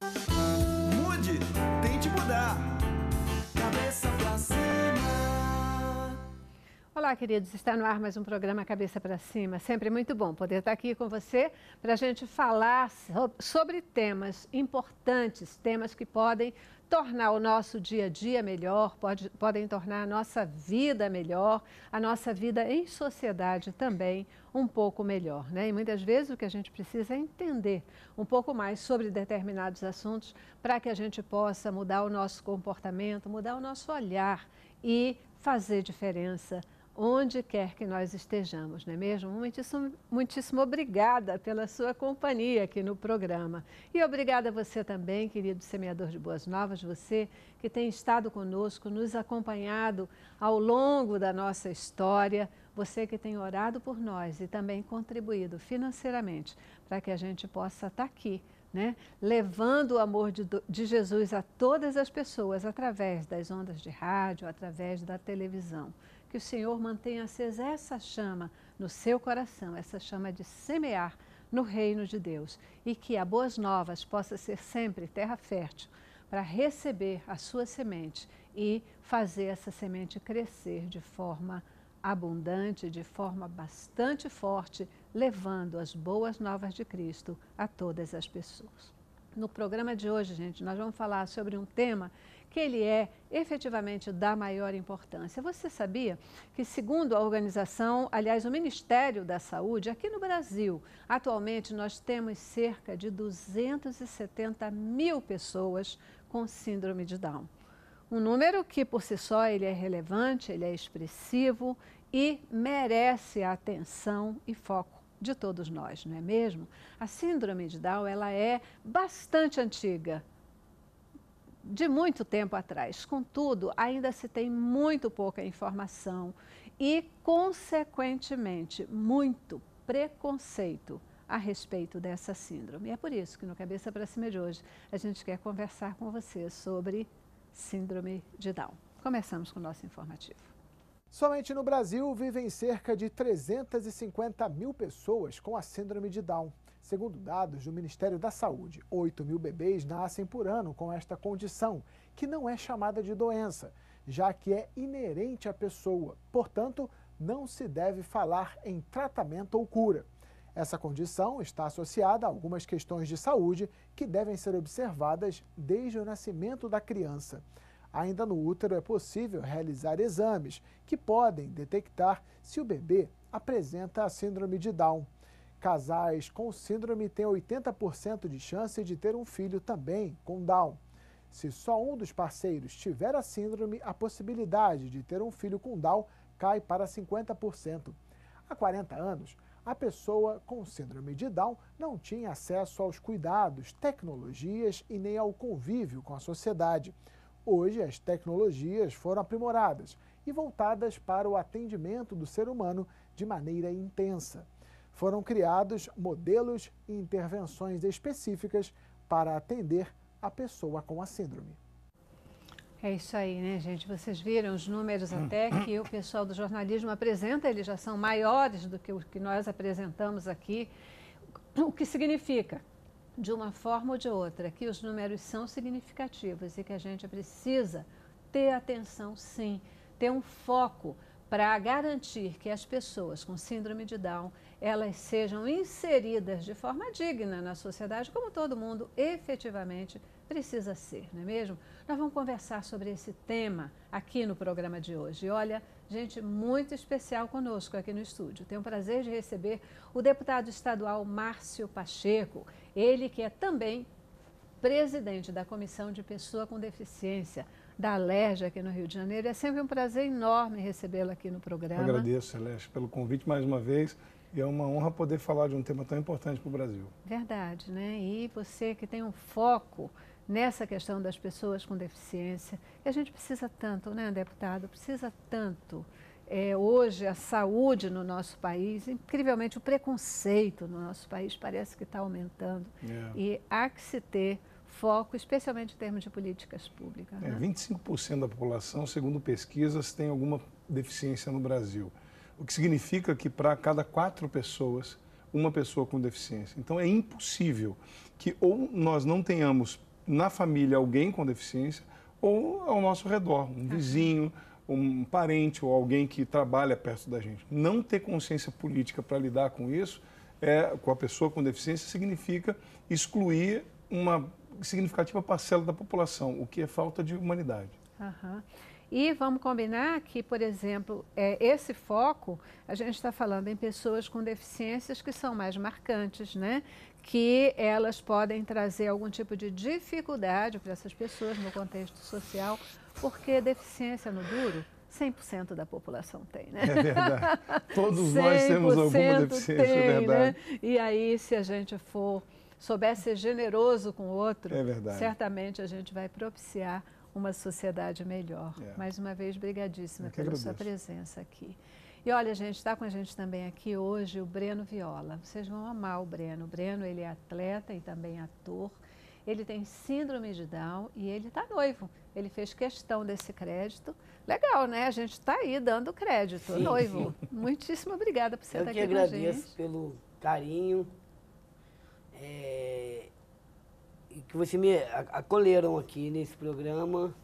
Bye. Olá, queridos. Está no ar mais um programa Cabeça para Cima. Sempre muito bom poder estar aqui com você para a gente falar sobre temas importantes, temas que podem tornar o nosso dia a dia melhor, pode, podem tornar a nossa vida melhor, a nossa vida em sociedade também um pouco melhor. Né? E muitas vezes o que a gente precisa é entender um pouco mais sobre determinados assuntos para que a gente possa mudar o nosso comportamento, mudar o nosso olhar e fazer diferença onde quer que nós estejamos, não é mesmo? Muitíssimo, muitíssimo obrigada pela sua companhia aqui no programa. E obrigada a você também, querido semeador de boas novas, você que tem estado conosco, nos acompanhado ao longo da nossa história, você que tem orado por nós e também contribuído financeiramente para que a gente possa estar aqui. Né? levando o amor de, de Jesus a todas as pessoas através das ondas de rádio, através da televisão que o Senhor mantenha acesa essa chama no seu coração, essa chama de semear no reino de Deus e que a Boas Novas possa ser sempre terra fértil para receber a sua semente e fazer essa semente crescer de forma abundante, de forma bastante forte, levando as boas novas de Cristo a todas as pessoas. No programa de hoje, gente, nós vamos falar sobre um tema que ele é efetivamente da maior importância. Você sabia que, segundo a organização, aliás, o Ministério da Saúde, aqui no Brasil, atualmente nós temos cerca de 270 mil pessoas com síndrome de Down. Um número que por si só ele é relevante, ele é expressivo e merece a atenção e foco de todos nós, não é mesmo? A síndrome de Down ela é bastante antiga, de muito tempo atrás. Contudo, ainda se tem muito pouca informação e, consequentemente, muito preconceito a respeito dessa síndrome. é por isso que no Cabeça para Cima de hoje a gente quer conversar com você sobre síndrome de Down. Começamos com o nosso informativo. Somente no Brasil vivem cerca de 350 mil pessoas com a síndrome de Down. Segundo dados do Ministério da Saúde, 8 mil bebês nascem por ano com esta condição, que não é chamada de doença, já que é inerente à pessoa. Portanto, não se deve falar em tratamento ou cura. Essa condição está associada a algumas questões de saúde que devem ser observadas desde o nascimento da criança. Ainda no útero é possível realizar exames que podem detectar se o bebê apresenta a síndrome de Down. Casais com síndrome têm 80% de chance de ter um filho também com Down. Se só um dos parceiros tiver a síndrome, a possibilidade de ter um filho com Down cai para 50%. Há 40 anos, a pessoa com síndrome de Down não tinha acesso aos cuidados, tecnologias e nem ao convívio com a sociedade. Hoje, as tecnologias foram aprimoradas e voltadas para o atendimento do ser humano de maneira intensa foram criados modelos e intervenções específicas para atender a pessoa com a síndrome. É isso aí, né, gente? Vocês viram os números até que o pessoal do jornalismo apresenta, eles já são maiores do que o que nós apresentamos aqui. O que significa, de uma forma ou de outra, que os números são significativos e que a gente precisa ter atenção, sim, ter um foco para garantir que as pessoas com síndrome de Down elas sejam inseridas de forma digna na sociedade, como todo mundo efetivamente precisa ser, não é mesmo? Nós vamos conversar sobre esse tema aqui no programa de hoje. E olha, gente muito especial conosco aqui no estúdio. Tenho o prazer de receber o deputado estadual Márcio Pacheco, ele que é também presidente da Comissão de Pessoa com Deficiência da Alerj aqui no Rio de Janeiro. É sempre um prazer enorme recebê-lo aqui no programa. Eu agradeço, Celeste, pelo convite mais uma vez. E é uma honra poder falar de um tema tão importante para o Brasil. Verdade, né? E você que tem um foco nessa questão das pessoas com deficiência, e a gente precisa tanto, né, deputado? Precisa tanto. É, hoje, a saúde no nosso país, incrivelmente, o preconceito no nosso país parece que está aumentando. É. E há que se ter foco, especialmente em termos de políticas públicas. É, né? 25% da população, segundo pesquisas, tem alguma deficiência no Brasil o que significa que para cada quatro pessoas, uma pessoa com deficiência. Então é impossível que ou nós não tenhamos na família alguém com deficiência ou ao nosso redor, um vizinho, um parente ou alguém que trabalha perto da gente. Não ter consciência política para lidar com isso, é, com a pessoa com deficiência, significa excluir uma significativa parcela da população, o que é falta de humanidade. Uhum. E vamos combinar que, por exemplo, é, esse foco, a gente está falando em pessoas com deficiências que são mais marcantes, né? Que elas podem trazer algum tipo de dificuldade para essas pessoas no contexto social, porque deficiência no duro 100% da população tem, né? É verdade. Todos nós temos alguma deficiência, é tem, é verdade. Né? E aí, se a gente for souber ser generoso com o outro, é certamente a gente vai propiciar uma sociedade melhor. É. Mais uma vez, brigadíssima pela agradeço. sua presença aqui. E olha, gente, está com a gente também aqui hoje o Breno Viola. Vocês vão amar o Breno. O Breno, ele é atleta e também ator. Ele tem síndrome de Down e ele está noivo. Ele fez questão desse crédito. Legal, né? A gente está aí dando crédito. Sim, noivo. Sim. Muitíssimo obrigada por você Eu estar aqui com a gente. Eu que agradeço pelo carinho. É, que você me acolheram aqui nesse programa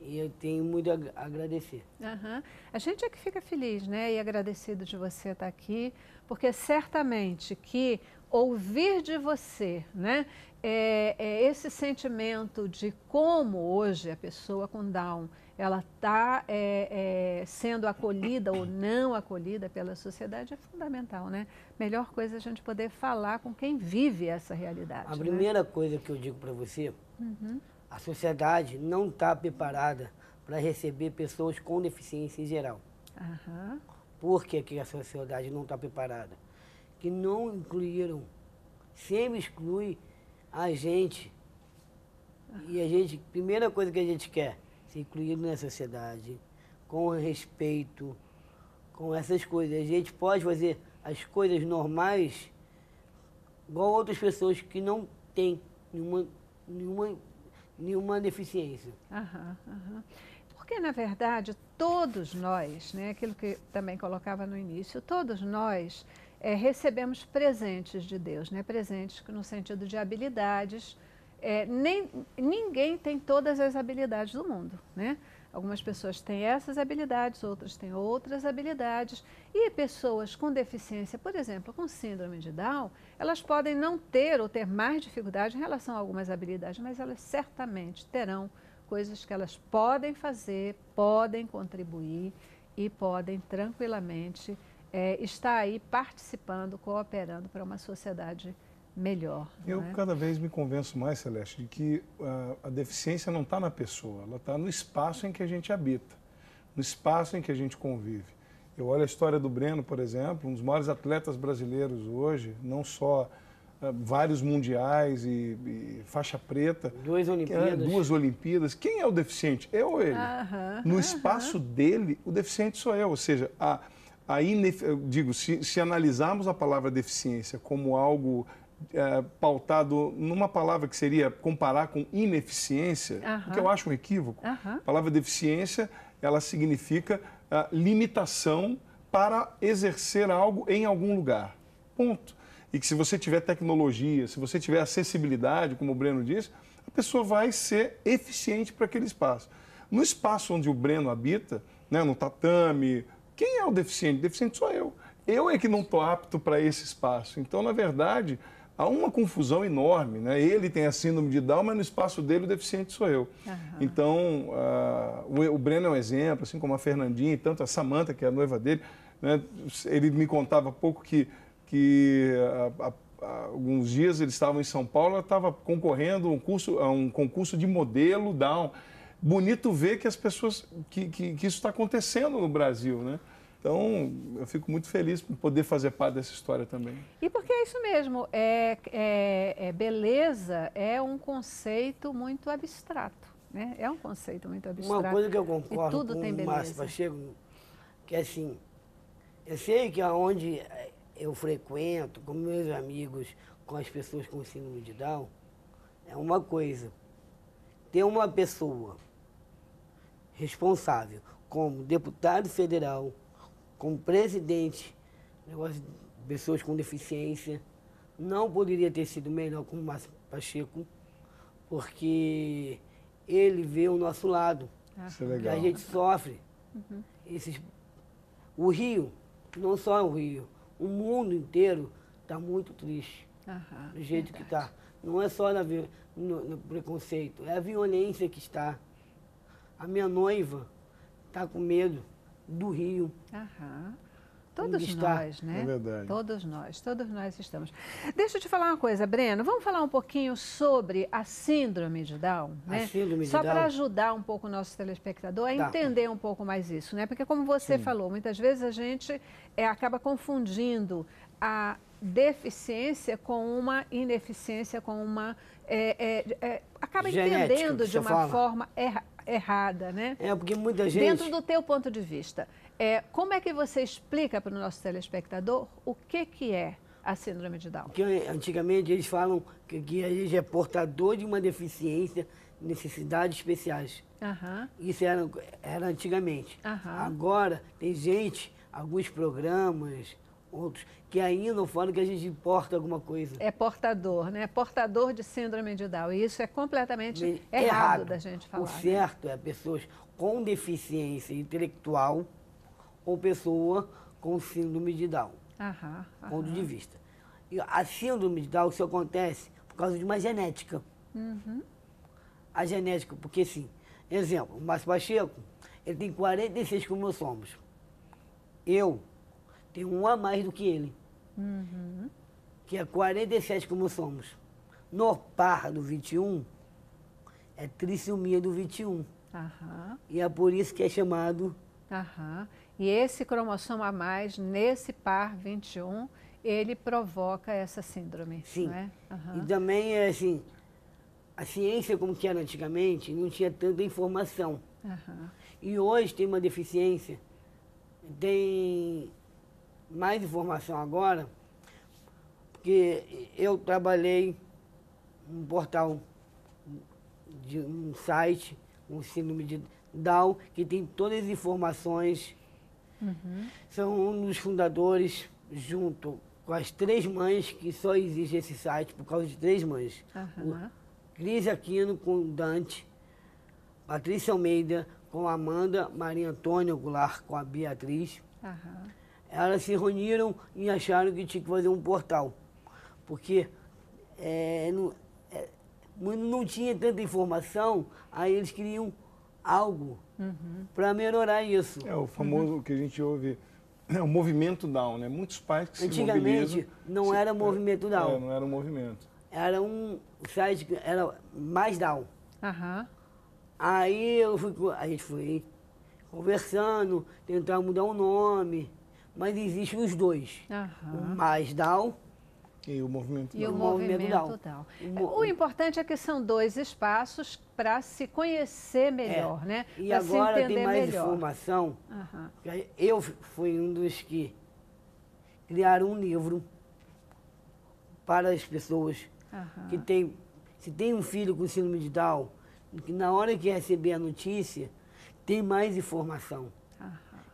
e eu tenho muito a agradecer. Uhum. A gente é que fica feliz, né, e agradecido de você estar aqui, porque certamente que ouvir de você, né, é, é esse sentimento de como hoje a pessoa com Down ela está é, é, sendo acolhida ou não acolhida pela sociedade é fundamental, né? Melhor coisa é a gente poder falar com quem vive essa realidade. A né? primeira coisa que eu digo para você, uhum. a sociedade não está preparada para receber pessoas com deficiência em geral. Uhum. Por que, que a sociedade não está preparada? Que não incluíram, sempre exclui a gente. E a gente, primeira coisa que a gente quer, ser incluído na sociedade, com respeito, com essas coisas. A gente pode fazer as coisas normais igual outras pessoas que não têm nenhuma, nenhuma, nenhuma deficiência. Porque, na verdade, todos nós, né, aquilo que também colocava no início, todos nós é, recebemos presentes de Deus, né, presentes no sentido de habilidades, é, nem, ninguém tem todas as habilidades do mundo, né? Algumas pessoas têm essas habilidades, outras têm outras habilidades. E pessoas com deficiência, por exemplo, com síndrome de Down, elas podem não ter ou ter mais dificuldade em relação a algumas habilidades, mas elas certamente terão coisas que elas podem fazer, podem contribuir e podem tranquilamente é, estar aí participando, cooperando para uma sociedade melhor. Eu é? cada vez me convenço mais, Celeste, de que uh, a deficiência não está na pessoa, ela está no espaço em que a gente habita, no espaço em que a gente convive. Eu olho a história do Breno, por exemplo, um dos maiores atletas brasileiros hoje, não só uh, vários mundiais e, e, faixa preta. Duas Olimpíadas. É, duas Olimpíadas. Quem é o deficiente? Eu ou ele? no espaço dele, o deficiente sou eu. Ou seja, a, a inef... eu digo, se, se analisarmos a palavra deficiência como algo é, pautado numa palavra que seria comparar com ineficiência, o que eu acho um equívoco. A palavra deficiência, ela significa uh, limitação para exercer algo em algum lugar. Ponto. E que se você tiver tecnologia, se você tiver acessibilidade, como o Breno disse, a pessoa vai ser eficiente para aquele espaço. No espaço onde o Breno habita, né, no tatame, quem é o deficiente? O deficiente sou eu. Eu é que não estou apto para esse espaço. Então, na verdade, há uma confusão enorme. Né? Ele tem a síndrome de Down, mas no espaço dele o deficiente sou eu. Uhum. Então, uh, o, o Breno é um exemplo, assim como a Fernandinha e tanto a Samanta, que é a noiva dele. Né? Ele me contava há pouco que, que há, alguns dias eles estavam em São Paulo, ela estava concorrendo a um, curso, a um concurso de modelo Down. Bonito ver que as pessoas que, que, que isso está acontecendo no Brasil, né? Então, eu fico muito feliz por poder fazer parte dessa história também. E porque é isso mesmo, é, é, é beleza é um conceito muito abstrato, né? É um conceito muito abstrato. Uma coisa que eu concordo tudo com tem o Márcio Pacheco, que é assim, eu sei que aonde eu frequento, com meus amigos, com as pessoas com síndrome de Down, é uma coisa. Ter uma pessoa responsável como deputado federal, como presidente, negócio de pessoas com deficiência, não poderia ter sido melhor com o Márcio Pacheco, porque ele vê o nosso lado. Isso é legal. Que a gente sofre. Uhum. Esses, o Rio, não só o Rio, o mundo inteiro está muito triste. Uhum, do jeito verdade. que está. Não é só na, no, no, preconceito, é a violência que está. A minha noiva está com medo do Rio. Uhum. Todos nós, né? É verdade. Todos nós, todos nós estamos. Deixa eu te falar uma coisa, Breno. Vamos falar um pouquinho sobre a síndrome de Down, né? A síndrome de Só Down. para ajudar um pouco o nosso telespectador a tá. entender um pouco mais isso, né? Porque como você Sim. falou, muitas vezes a gente é, acaba confundindo a deficiência com uma ineficiência, com uma é, é, é acaba Genética, entendendo de uma fala. forma erra, errada, né? É porque muita gente dentro do teu ponto de vista, é, como é que você explica para o nosso telespectador o que, que é a síndrome de Down? Porque antigamente eles falam que, que a gente é portador de uma deficiência, necessidades especiais. Uhum. Isso era, era antigamente. Uhum. Agora tem gente, alguns programas, outros, que ainda falam que a gente importa alguma coisa. É portador, né? Portador de síndrome de Down. E isso é completamente errado, errado da gente falar. O certo né? é pessoas com deficiência intelectual ou pessoa com síndrome de Down. Aham, aham. Ponto de vista. E a síndrome de Down, isso acontece por causa de uma genética. Uhum. A genética, porque sim. Exemplo, o Márcio Pacheco, ele tem 46 cromossomos. Eu tenho um a mais do que ele. Uhum. Que é 47 cromossomos. No par do 21, é trissomia do 21. Aham. E é por isso que é chamado Aham. E esse cromossomo a mais, nesse par 21, ele provoca essa síndrome. Sim. É? E também, é assim, a ciência, como que era antigamente, não tinha tanta informação. E hoje tem uma deficiência, tem mais informação agora, porque eu trabalhei num portal, de um site, um síndrome de Down, que tem todas as informações Uhum. São um dos fundadores, junto com as três mães, que só existe esse site por causa de três mães. Uhum. Cris Aquino com Dante, Patrícia Almeida com Amanda, Maria Antônia Goulart com a Beatriz. Uhum. Elas se reuniram e acharam que tinha que fazer um portal. Porque é, não, é, não tinha tanta informação, aí eles queriam algo uhum. para melhorar isso. É o famoso uhum. que a gente ouve, é o movimento down, né? Muitos pais que Antigamente, se mobilizam... não se, era movimento down. É, não era um movimento. Era um site que era mais down. Uhum. Aí eu fui, a gente foi conversando, tentar mudar o nome, mas existem os dois. Uhum. O mais down e o movimento E o, o movimento, movimento down. O, o importante é que são dois espaços para se conhecer melhor, é. né? E pra agora tem mais melhor. informação. Uhum. Eu fui um dos que criaram um livro para as pessoas uhum. que tem, se tem um filho com síndrome de Down, que na hora que receber a notícia, tem mais informação.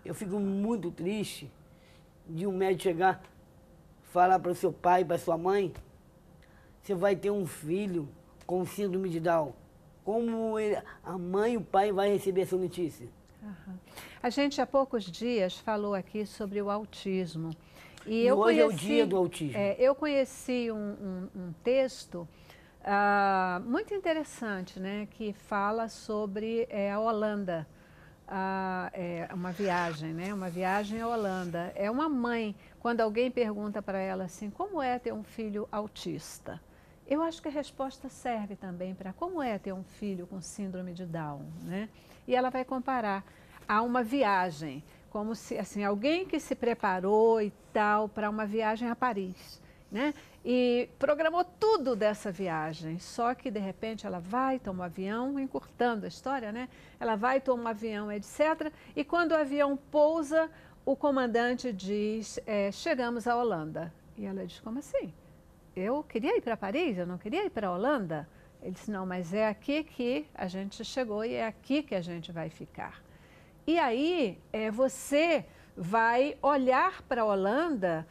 Eu fico muito triste de um médico chegar falar para o seu pai, para sua mãe, você vai ter um filho com síndrome de Down. Como ele, a mãe e o pai vai receber essa notícia? Uhum. A gente há poucos dias falou aqui sobre o autismo. E, e eu hoje conheci, é o dia do autismo. É, eu conheci um, um, um texto uh, muito interessante, né, que fala sobre é, a Holanda. Uh, é, uma viagem, né? Uma viagem à Holanda. É uma mãe, quando alguém pergunta para ela assim, como é ter um filho autista? Eu acho que a resposta serve também para como é ter um filho com síndrome de Down, né? E ela vai comparar a uma viagem, como se assim alguém que se preparou e tal para uma viagem a Paris, né? E programou tudo dessa viagem, só que de repente ela vai, toma um avião, encurtando a história, né? Ela vai, toma um avião, etc. E quando o avião pousa, o comandante diz: é, chegamos à Holanda. E ela diz: como assim? Eu queria ir para Paris, eu não queria ir para a Holanda. Ele disse: não, mas é aqui que a gente chegou e é aqui que a gente vai ficar. E aí é, você vai olhar para a Holanda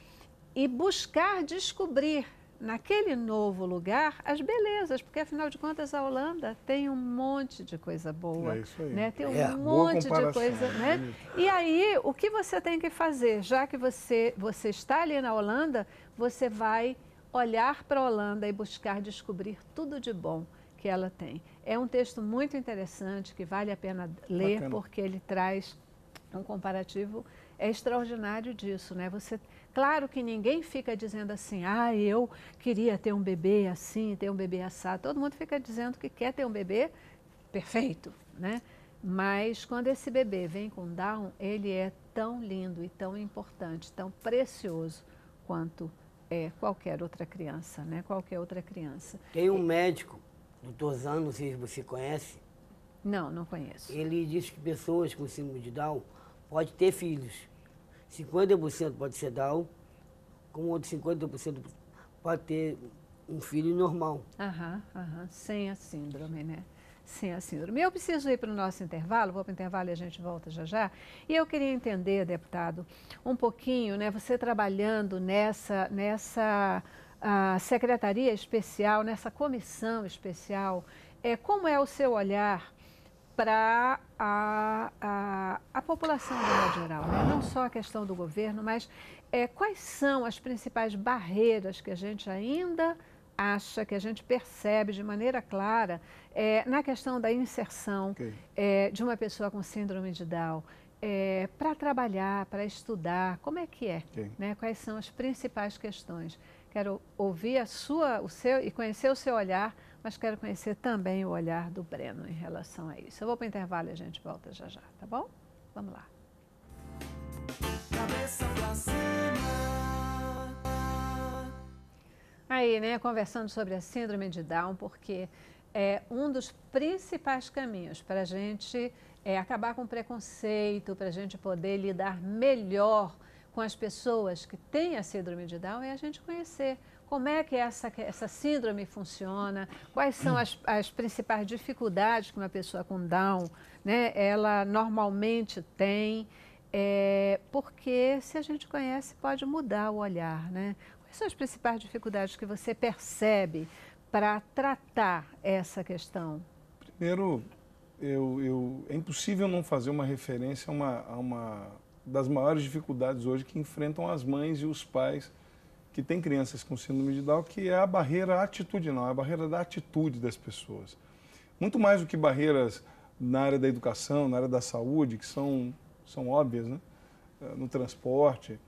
e buscar descobrir naquele novo lugar as belezas, porque afinal de contas a Holanda tem um monte de coisa boa, é isso aí. né? Tem um É. monte de coisa, né? E aí o que você tem que fazer, já que você você está ali na Holanda, você vai olhar para a Holanda e buscar descobrir tudo de bom que ela tem. É um texto muito interessante que vale a pena ler Bacana. porque ele traz um comparativo é extraordinário disso, né? Você, claro que ninguém fica dizendo assim, ah, eu queria ter um bebê assim, ter um bebê assado. Todo mundo fica dizendo que quer ter um bebê perfeito, né? Mas quando esse bebê vem com Down, ele é tão lindo e tão importante, tão precioso quanto é qualquer outra criança, né? Qualquer outra criança. Tem um médico, doutor Zan, não sei se você conhece, Não, não conheço. ele diz que pessoas com síndrome de Down podem ter filhos. 50% pode ser Down, como outros 50% pode ter um filho normal. Aham, aham, sem a síndrome, né? Sem a síndrome. Eu preciso ir para o nosso intervalo, vou para o intervalo e a gente volta já já. E eu queria entender, deputado, um pouquinho, né? Você trabalhando nessa, nessa ah, secretaria especial, nessa comissão especial, é, como é o seu olhar para a, a, a população de modo geral, né? não só a questão do governo, mas é, quais são as principais barreiras que a gente ainda acha, que a gente percebe de maneira clara é, na questão da inserção Ok. é, de uma pessoa com síndrome de Down é, para trabalhar, para estudar, como é que é? Ok. Né? Quais são as principais questões? Quero ouvir a sua, o seu e conhecer o seu olhar, mas quero conhecer também o olhar do Breno em relação a isso. Eu vou para o intervalo e a gente volta já já, tá bom? Vamos lá. Cabeça pra cima. Aí, né, conversando sobre a síndrome de Down, porque é um dos principais caminhos para a gente é, acabar com o preconceito, para a gente poder lidar melhor com as pessoas que têm a síndrome de Down, é a gente conhecer como é que essa, essa síndrome funciona, quais são as, as principais dificuldades que uma pessoa com Down, né, ela normalmente tem, é, porque se a gente conhece pode mudar o olhar, né? Quais são as principais dificuldades que você percebe para tratar essa questão? Primeiro, eu, eu- é impossível não fazer uma referência a uma, a uma das maiores dificuldades hoje que enfrentam as mães e os pais que têm crianças com síndrome de Down, que é a barreira atitudinal, a barreira da atitude das pessoas. Muito mais do que barreiras na área da educação, na área da saúde, que são, são óbvias, né? Eh, no transporte,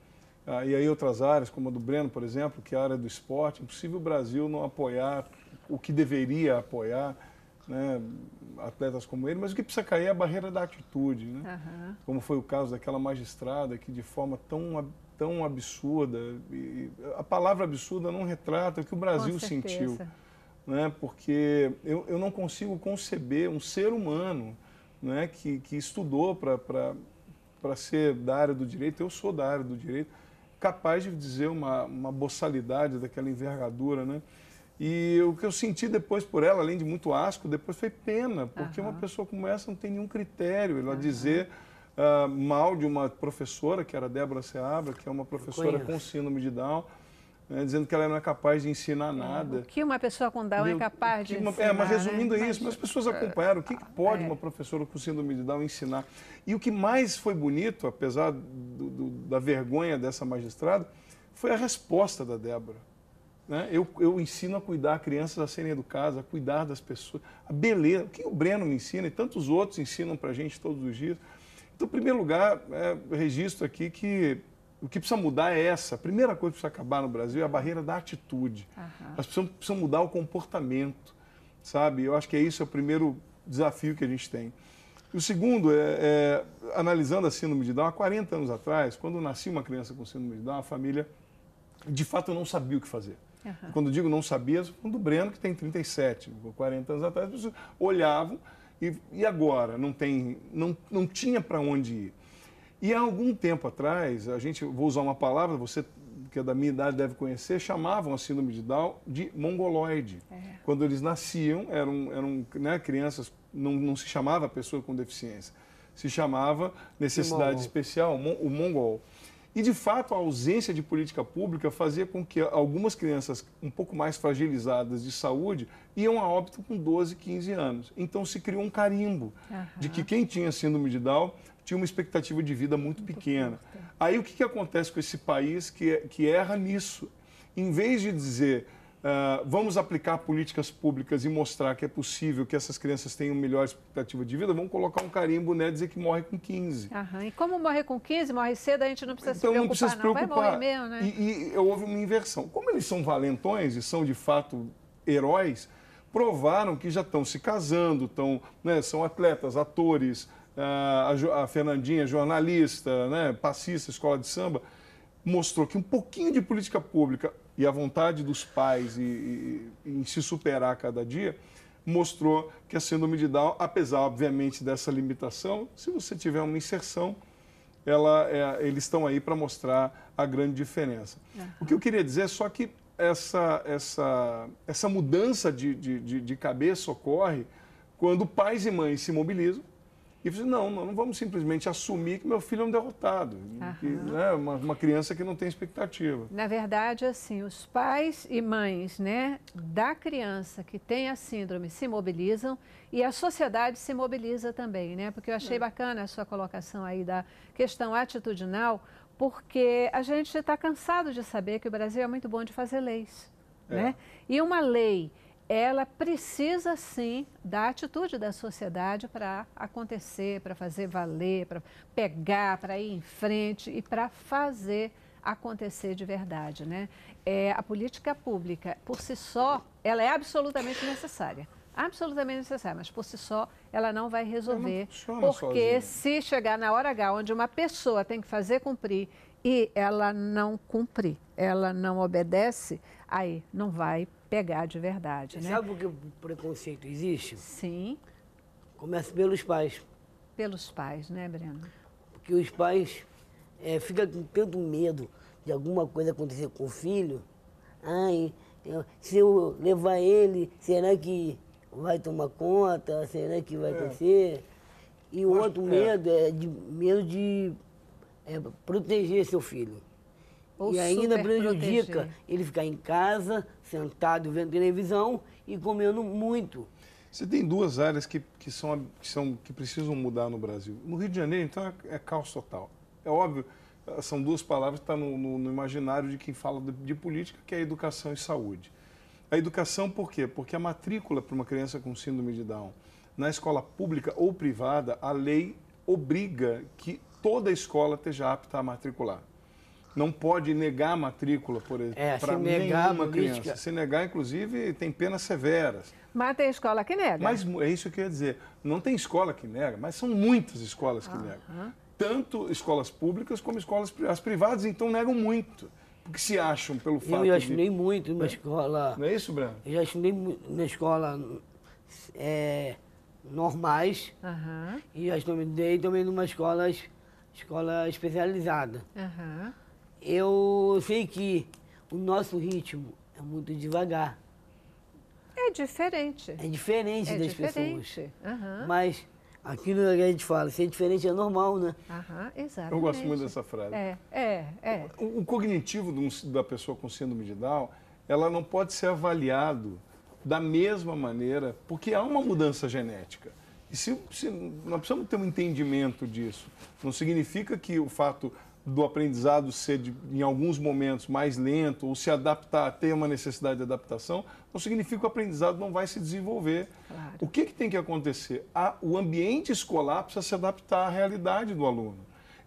ah, e aí outras áreas, como a do Breno, por exemplo, que é a área do esporte, é impossível o Brasil não apoiar o que deveria apoiar, né, atletas como ele, mas o que precisa cair é a barreira da atitude, né? Aham. como foi o caso daquela magistrada que de forma tão, tão absurda, e a palavra absurda não retrata o que o Brasil sentiu né? porque eu, eu não consigo conceber um ser humano né? que, que estudou para ser da área do direito, eu sou da área do direito, capaz de dizer uma, uma boçalidade daquela envergadura. Né? E o que eu senti depois por ela, além de muito asco, depois foi pena, porque uma Aham. pessoa como essa não tem nenhum critério. Ela dizer ah, mal de uma professora, que era a Débora Seabra, que é uma professora com síndrome de Down, né, dizendo que ela não é capaz de ensinar nada. O que uma pessoa com Down é capaz de uma- ensinar, É, mas né? resumindo é isso, mas as pessoas acompanharam. O que, que pode é. uma professora com síndrome de Down ensinar? E o que mais foi bonito, apesar do- do- da vergonha dessa magistrada, foi a resposta da Débora. né? Eu, eu ensino a cuidar crianças a serem educadas, a cuidar das pessoas, a beleza. O que o Breno me ensina e tantos outros ensinam para a gente todos os dias. Então, em primeiro lugar, é, registro aqui que o que precisa mudar é essa. A primeira coisa que precisa acabar no Brasil é a barreira da atitude. Aham. Nós precisamos, precisamos mudar o comportamento, sabe? Eu acho que é isso é o primeiro desafio que a gente tem. O segundo é, é, analisando a síndrome de Down, há 40 anos atrás, quando nascia uma criança com síndrome de Down, a família, de fato, não sabia o que fazer. Aham. Quando digo não sabia, estou falando do Breno, que tem 37, 40 anos atrás, as pessoas olhavam e, e agora? Não, tem, não, não tinha para onde ir. E há algum tempo atrás, a gente, vou usar uma palavra, você que é da minha idade deve conhecer, chamavam a síndrome de Down de mongoloide. Quando eles nasciam, eram, eram né, crianças, não, não se chamava pessoa com deficiência, se chamava necessidade mongol. especial, o mongol. E, de fato, a ausência de política pública fazia com que algumas crianças um pouco mais fragilizadas de saúde iam a óbito com 12, 15 anos. Então, se criou um carimbo uhum. de que quem tinha síndrome de Down tinha uma expectativa de vida muito pequena. Aí, o que, que acontece com esse país que, que erra nisso? Em vez de dizer Uh, vamos aplicar políticas públicas e mostrar que é possível que essas crianças tenham melhor expectativa de vida, vamos colocar um carimbo né, dizer que morre com 15. Aham. E como morre com 15, morre cedo, a gente não precisa então, se preocupar, não. Precisa se preocupar. Não. Mesmo, né? E, e houve uma inversão. Como eles são valentões e são, de fato, heróis, provaram que já estão se casando, estão, né, são atletas, atores, uh, a, a Fernandinha, jornalista, né, passista, escola de samba, mostrou que um pouquinho de política pública e a vontade dos pais e, e, em se superar cada dia, mostrou que a síndrome de Down, apesar, obviamente, dessa limitação, se você tiver uma inserção, ela, é, eles estão aí para mostrar a grande diferença. Uhum. O que eu queria dizer é só que essa, essa, essa mudança de, de, de cabeça ocorre quando pais e mães se mobilizam e falei, não, não vamos simplesmente assumir que meu filho é um derrotado, que, né, uma, uma, criança que não tem expectativa. Na verdade, assim, os pais e mães né, da criança que tem a síndrome se mobilizam e a sociedade se mobiliza também, né? Porque eu achei é. bacana a sua colocação aí da questão atitudinal, porque a gente está cansado de saber que o Brasil é muito bom de fazer leis, é. né? E uma lei ela precisa sim da atitude da sociedade para acontecer, para fazer valer, para pegar, para ir em frente e para fazer acontecer de verdade, né? É, a política pública, por si só, ela é absolutamente necessária. Absolutamente necessária, mas por si só ela não vai resolver. Não porque sozinha. se chegar na hora H, onde uma pessoa tem que fazer cumprir e ela não cumpre, ela não obedece, aí não vai pegar de verdade. Né? Sabe por que o preconceito existe? Sim. Começa pelos pais. Pelos pais, né, Breno? Porque os pais é, ficam com tanto medo de alguma coisa acontecer com o filho. Ai, eu, se eu levar ele, será que vai tomar conta? Será que vai é. acontecer? E o outro é. medo é de medo de é, proteger seu filho. Ou e ainda prejudica proteger. ele ficar em casa, sentado vendo televisão e comendo muito. Você tem duas áreas que, que, são, que, são, que precisam mudar no Brasil. No Rio de Janeiro, então, é, é caos total. É óbvio, são duas palavras que estão tá no, no, no, imaginário de quem fala de, de, política, que é educação e saúde. A educação por quê? Porque a matrícula para uma criança com síndrome de Down na escola pública ou privada, a lei obriga que toda escola esteja apta a matricular não pode negar a matrícula, por exemplo, é, para nenhuma criança. Se negar, inclusive, tem penas severas. Mas tem escola que nega. Mas é isso que eu ia dizer. Não tem escola que nega, mas são muitas escolas que negam. Tanto escolas públicas como escolas as privadas, então negam muito. Porque se acham pelo fato Eu já estudei de... muito numa é. escola... Não é isso, Breno? Eu já estudei na escola é, normais uhum. e já estudei também numa escola, escola especializada. Uhum eu sei que o nosso ritmo é muito devagar. É diferente. É diferente é das diferente. pessoas. Uhum. Mas aquilo que a gente fala, ser diferente é normal, né? Uhum, exatamente. Eu gosto muito dessa frase. É, é, é. O, o cognitivo da pessoa com síndrome de Down, ela não pode ser avaliado da mesma maneira, porque há uma mudança genética. E se, se, nós precisamos ter um entendimento disso. Não significa que o fato do aprendizado ser, de, em alguns momentos, mais lento, ou se adaptar, ter uma necessidade de adaptação, não significa que o aprendizado não vai se desenvolver. Claro. O que, que tem que acontecer? A, o ambiente escolar precisa se adaptar à realidade do aluno.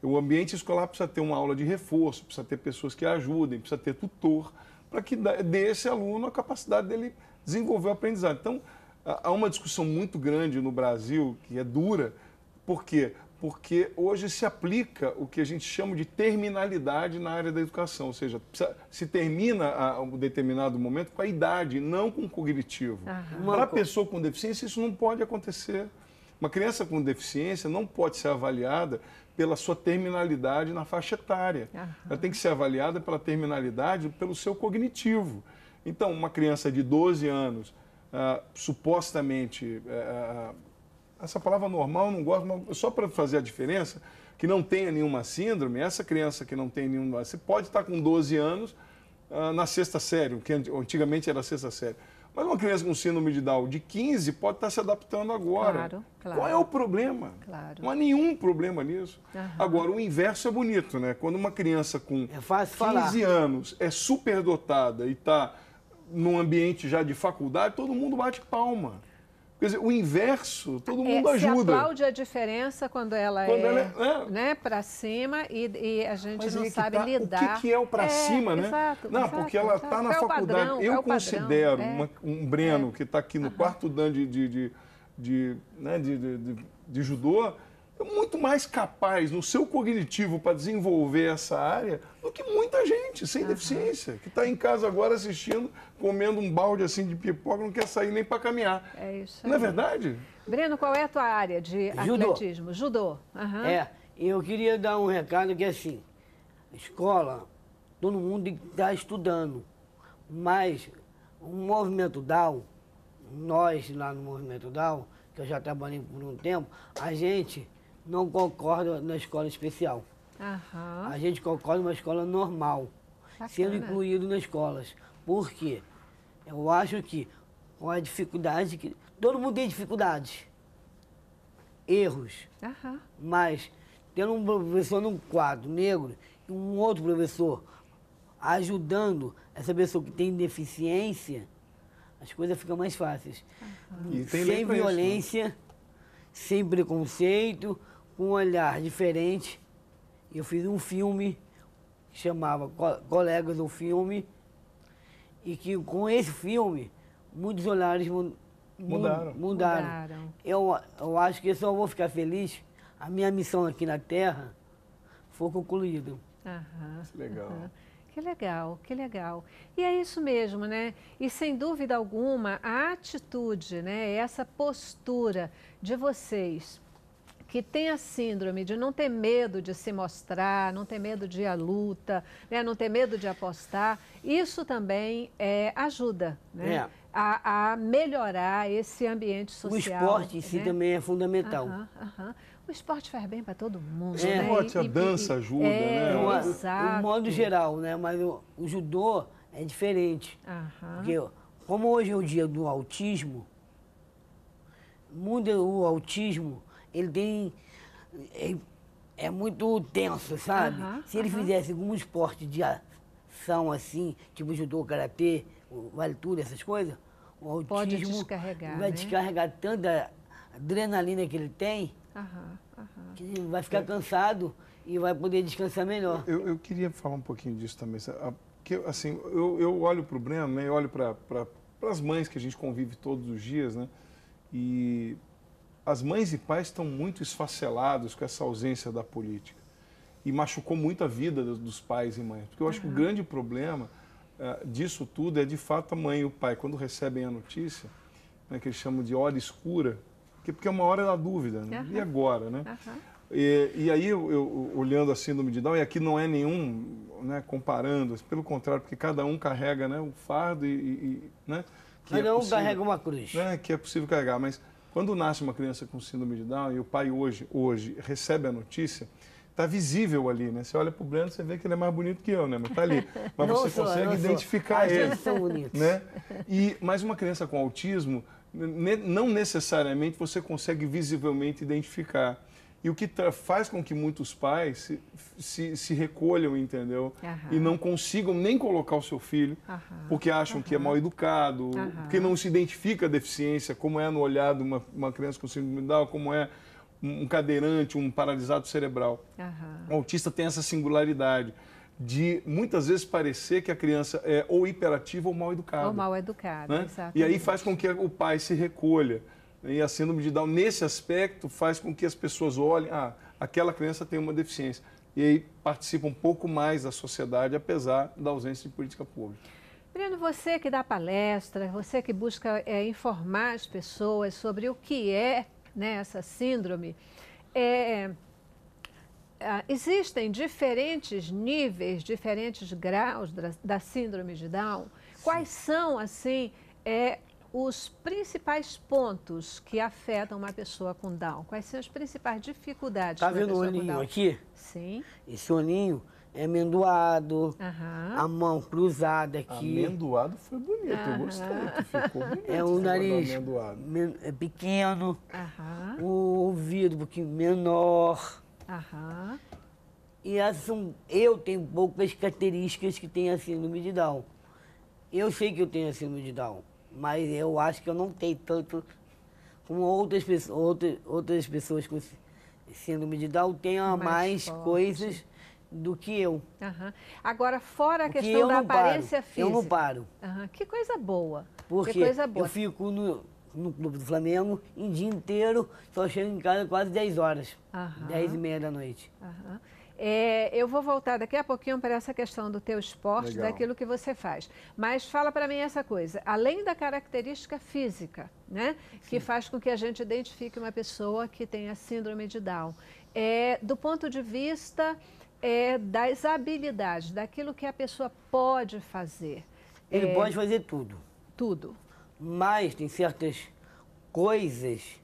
O ambiente escolar precisa ter uma aula de reforço, precisa ter pessoas que ajudem, precisa ter tutor, para que dê esse aluno a capacidade dele desenvolver o aprendizado. Então, há uma discussão muito grande no Brasil, que é dura, por quê? Porque hoje se aplica o que a gente chama de terminalidade na área da educação, ou seja, se termina um determinado momento com a idade, não com o cognitivo. Para a pessoa com deficiência, isso não pode acontecer. Uma criança com deficiência não pode ser avaliada pela sua terminalidade na faixa etária. Aham. Ela tem que ser avaliada pela terminalidade pelo seu cognitivo. Então, uma criança de 12 anos, uh, supostamente uh, essa palavra normal eu não gosto, mas só para fazer a diferença, que não tenha nenhuma síndrome, essa criança que não tem nenhuma, você pode estar com 12 anos uh, na sexta série, que antigamente era a sexta série. Mas uma criança com síndrome de Down de 15 pode estar se adaptando agora. Claro, claro. Qual é o problema? Claro. Não há nenhum problema nisso. Uhum. Agora, o inverso é bonito, né? Quando uma criança com é 15 falar. anos é superdotada e está num ambiente já de faculdade, todo mundo bate palma. Quer dizer, o inverso, todo mundo é, ajuda. Se aplaude a diferença quando ela quando é, ela é, é. né, para cima e, e, a gente Mas não sabe tá, lidar. O que, que é o para é, cima, né? Exato, não, exato, porque ela está na é faculdade. Padrão, Eu considero é. uma, um Breno que está aqui no uhum. quarto dan de, de, de, de, né, de, de, de judô, é muito mais capaz no seu cognitivo para desenvolver essa área do que muita gente sem uhum. deficiência, que está em casa agora assistindo, comendo um balde assim de pipoca, não quer sair nem para caminhar. É isso. Não é verdade? Breno, qual é a tua área de Judô. atletismo? Judô. Uhum. É, eu queria dar um recado que é assim, escola, todo mundo está estudando, mas o movimento Down, nós lá no movimento Down, que eu já trabalhei por um tempo, a gente não concorda na escola especial. Uhum. A gente concorda numa escola normal, Bacana. sendo incluído nas escolas. Por quê? Eu acho que com a dificuldade que. Todo mundo tem dificuldades. Erros. Uhum. Mas tendo um professor num quadro negro e um outro professor ajudando essa pessoa que tem deficiência, as coisas ficam mais fáceis. Uhum. Sem violência, isso, né? sem preconceito, com um olhar diferente. Eu fiz um filme que chamava Colegas do Filme, e que com esse filme, muitos olhares mudaram. mudaram. mudaram. Eu, eu acho que eu só vou ficar feliz, a minha missão aqui na Terra foi concluída. Aham, legal. Aham. Que legal, que legal. E é isso mesmo, né? E sem dúvida alguma, a atitude, né? Essa postura de vocês que tem a síndrome de não ter medo de se mostrar, não ter medo de ir à luta, né, não ter medo de apostar, isso também é, ajuda né, é. a, a, melhorar esse ambiente social. O esporte em si né? também é fundamental. Aham, aham. O esporte faz bem para todo mundo. É. Né? O esporte, a e, dança e, ajuda, é, né? Exato. O modo geral, né? Mas o, o judô é diferente. Aham. Porque, como hoje é o dia do autismo, muda o autismo ele tem. É, é muito tenso, sabe? Se ele fizesse algum esporte de ação assim, tipo judô, karatê, vale tudo, essas coisas, o autismo Pode descarregar, vai né? descarregar tanta adrenalina que ele tem, que ele vai ficar cansado e vai poder descansar melhor. Eu, eu queria falar um pouquinho disso também. Que, assim, eu, eu olho para o Breno, né, eu olho para pra, as mães que a gente convive todos os dias, né? E as mães e pais estão muito esfacelados com essa ausência da política. E machucou muito a vida dos pais e mães. Porque eu acho uhum. que o grande problema uh, disso tudo é, de fato, a mãe e o pai, quando recebem a notícia, né, que eles chamam de hora escura, porque é uma hora da dúvida. Né? Uhum. E agora, né? Uhum. E, e, aí, eu, eu, olhando a síndrome de Down, e aqui não é nenhum né, comparando, pelo contrário, porque cada um carrega né, o fardo e... e né, cada é um possível, carrega uma cruz. Né, que é possível carregar, mas quando nasce uma criança com síndrome de Down e o pai hoje, hoje recebe a notícia, está visível ali, né? Você olha para o Breno, você vê que ele é mais bonito que eu, né? Mas está ali. Mas você sou, consegue identificar ele. São bonitos. Né? E, mas uma criança com autismo, não necessariamente você consegue visivelmente identificar. E o que faz com que muitos pais se, se, se recolham, entendeu? E não consigam nem colocar o seu filho, porque acham que é mal educado, porque não se identifica a deficiência, como é no olhar de uma, uma criança com síndrome de Down, como é um cadeirante, um paralisado cerebral. O autista tem essa singularidade de muitas vezes parecer que a criança é ou hiperativa ou mal educada. Ou mal educada, né? E aí faz com que o pai se recolha. E a síndrome de Down, nesse aspecto, faz com que as pessoas olhem, ah, aquela criança tem uma deficiência. E aí participa um pouco mais da sociedade, apesar da ausência de política pública. Breno, você que dá palestra, você que busca é, informar as pessoas sobre o que é né, essa síndrome, é, é existem diferentes níveis, diferentes graus da, da síndrome de Down. Quais são, assim, é, os principais pontos que afetam uma pessoa com Down? Quais são as principais dificuldades? Tá vendo o olhinho aqui? Sim. Esse olhinho é amendoado, uhum. a mão cruzada aqui. Amendoado foi bonito, uhum. eu gostei, que ficou bonito. É o nariz é pequeno, uhum. o ouvido um pouquinho menor. E assim, eu tenho poucas características que tem a síndrome de Down. Eu sei que eu tenho a síndrome de Down, mas eu acho que eu não tenho tanto como outras pessoas, outras, outras pessoas com síndrome de Down têm mais, mais coisas do que eu. Uhum. Agora, fora a questão da aparência paro. física. Eu não paro. Uhum. Que coisa boa. Porque que coisa boa. eu fico no, no Clube do Flamengo em dia inteiro, só chego em casa quase 10 horas. Uhum. 10 e meia da noite. Uhum. É, eu vou voltar daqui a pouquinho para essa questão do teu esporte, Legal. daquilo que você faz. Mas fala para mim essa coisa, além da característica física, né, Sim. que faz com que a gente identifique uma pessoa que tem a síndrome de Down, é, do ponto de vista é, das habilidades, daquilo que a pessoa pode fazer. Ele é, pode fazer tudo. Tudo. Mas tem certas coisas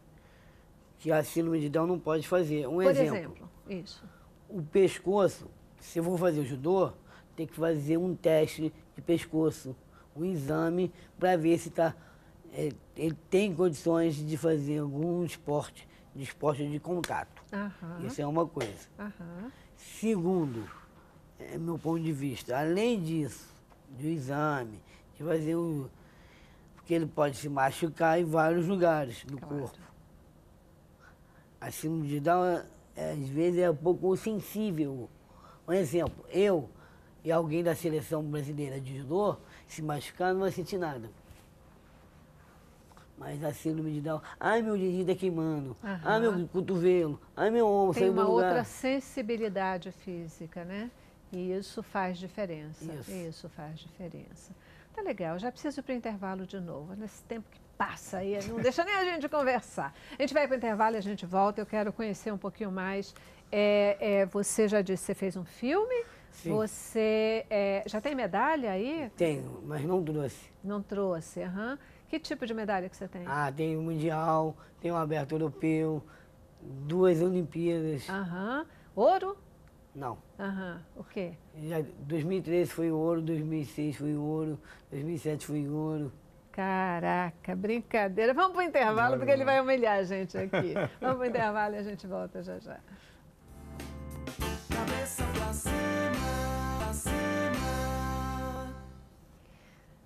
que a síndrome de Down não pode fazer. Um Por exemplo, exemplo isso. O pescoço, se eu vou fazer o judô, tem que fazer um teste de pescoço, um exame para ver se tá, é, ele tem condições de fazer algum esporte, de esporte de contato. Uhum. Isso é uma coisa. Uhum. Segundo, é meu ponto de vista, além disso, do exame, de fazer um. Porque ele pode se machucar em vários lugares do claro. corpo. A síndrome de Down, às vezes, é um pouco sensível. Um exemplo, eu e alguém da seleção brasileira de judô, se machucar, não vai sentir nada. Mas a síndrome de Down, ai meu dedinho está queimando, Aham. ai meu cotovelo, ai meu ombro, Tem uma outra sensibilidade física, né? E isso faz diferença. Isso. isso faz diferença. Tá legal, já preciso ir para o intervalo de novo. Nesse tempo que passa aí, não deixa nem a gente conversar. A gente vai para o intervalo e a gente volta. Eu quero conhecer um pouquinho mais. É, é, você já disse que você fez um filme. Sim. Você é, já tem medalha aí? Tenho, mas não trouxe. Não trouxe, aham. Uhum. Que tipo de medalha que você tem? Ah, tem o Mundial, tem o Aberto Europeu, duas Olimpíadas. Aham. Ouro? Não. Aham. O quê? Já, 2013 foi ouro, 2006 foi ouro, 2007 foi ouro. Caraca, brincadeira. Vamos para o intervalo, porque ele vai humilhar a gente aqui. Vamos para o intervalo e a gente volta já já. Cabeça pra cima, pra cima.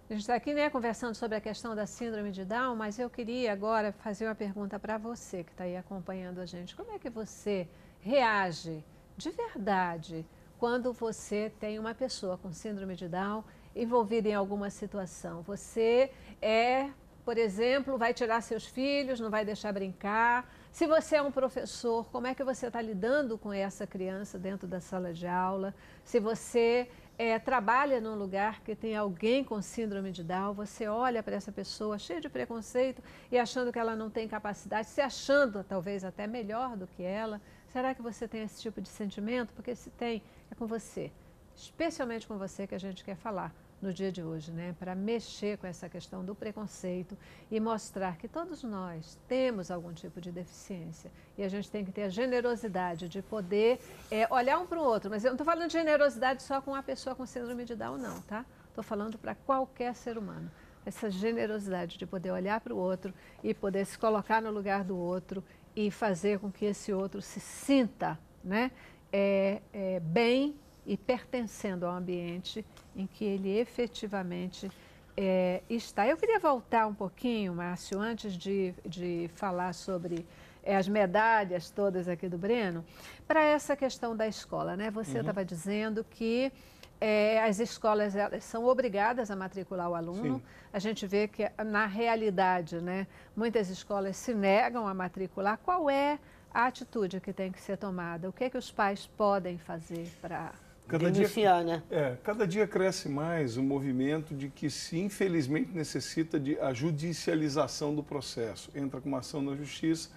A gente está aqui né, conversando sobre a questão da síndrome de Down, mas eu queria agora fazer uma pergunta para você que está aí acompanhando a gente. Como é que você reage de verdade quando você tem uma pessoa com síndrome de Down envolvida em alguma situação? Você é, por exemplo, vai tirar seus filhos, não vai deixar brincar. Se você é um professor, como é que você está lidando com essa criança dentro da sala de aula? Se você é, trabalha num lugar que tem alguém com síndrome de Down, você olha para essa pessoa cheia de preconceito e achando que ela não tem capacidade, se achando talvez até melhor do que ela. Será que você tem esse tipo de sentimento? Porque se tem, é com você, especialmente com você que a gente quer falar no dia de hoje, né? Para mexer com essa questão do preconceito e mostrar que todos nós temos algum tipo de deficiência e a gente tem que ter a generosidade de poder é, olhar um para o outro. Mas eu não estou falando de generosidade só com uma pessoa com síndrome de Down, não, tá? Estou falando para qualquer ser humano. Essa generosidade de poder olhar para o outro e poder se colocar no lugar do outro e fazer com que esse outro se sinta, né? É, é, bem e pertencendo ao ambiente em que ele efetivamente é, está. Eu queria voltar um pouquinho, Márcio, antes de, de falar sobre é, as medalhas todas aqui do Breno, para essa questão da escola. Né? Você estava uhum. dizendo que é, as escolas são obrigadas a matricular o aluno. Sim. A gente vê que, na realidade, né, muitas escolas se negam a matricular. Qual é a atitude que tem que ser tomada? O que, é que os pais podem fazer para cada denunciar, dia, né? É, cada dia cresce mais o movimento de que se infelizmente necessita de a judicialização do processo. Entra com uma ação na justiça